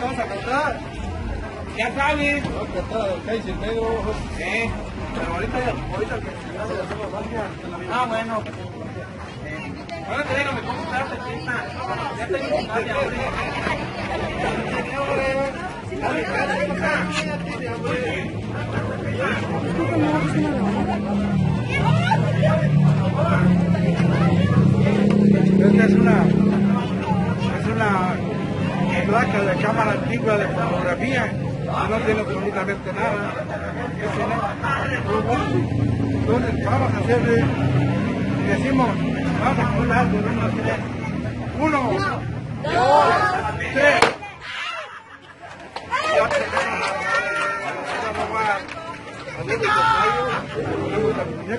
¿Cuál vas a cantar? Ya sabes. Voy a cantar al Caixa pero ahorita, ahorita que se magia. Ah, bueno. Te digo, me. Ya. placas de cámara antigua de fotografía y no tiene absolutamente nada. Entonces vamos a hacer, decimos, vamos a colar de una fila. Uno, dos, tres. Ya